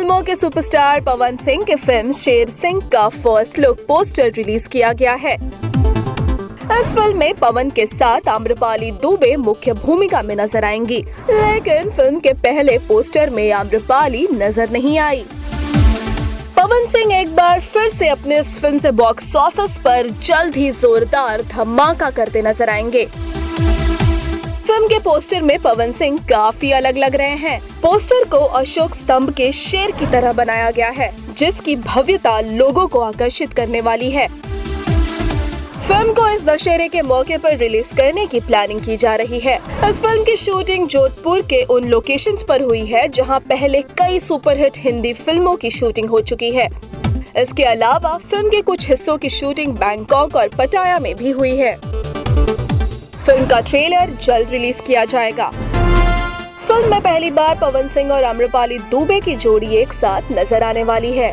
फ़िल्मों के सुपरस्टार पवन सिंह की फ़िल्म शेर सिंह का फ़र्स्ट लुक पोस्टर रिलीज़ किया गया है। इस फ़िल्म में पवन के साथ आम्रपाली दुबे मुख्य भूमिका में नज़र आएँगी, लेकिन फ़िल्म के पहले पोस्टर में आम्रपाली नज़र नहीं आई। पवन सिंह एक बार फिर से अपने इस फ़िल्म से बॉक्स ऑफ़िस पर जल्द ही जोरदार धमाका करते नज़र आएँगे। फ़िल्म के पोस्टर में पवन सिंह काफ़ी अलग लग रहे हैं। पोस्टर को अशोक स्तंभ के शेर की तरह बनाया गया है, जिसकी भव्यता लोगों को आकर्षित करने वाली है। फ़िल्म को इस दशहरे के मौके पर रिलीज़ करने की प्लानिंग की जा रही है। इस फ़िल्म की शूटिंग जोधपुर के उन लोकेशंस पर हुई है, जहाँ पहले कई सुपरहिट हिंदी फ़िल्मों की शूटिंग हो चुकी है। इसके अलावा फ़िल्म के कुछ हिस्सों की शूटिंग बैंकॉक और पटाया में भी हुई है। फ़िल्म का ट्रेलर जल्द रिलीज़ किया जाएगा। फ़िल्म में पहली बार पवन सिंह और अम्रपाली दुबे की जोड़ी एक साथ नज़र आने वाली है।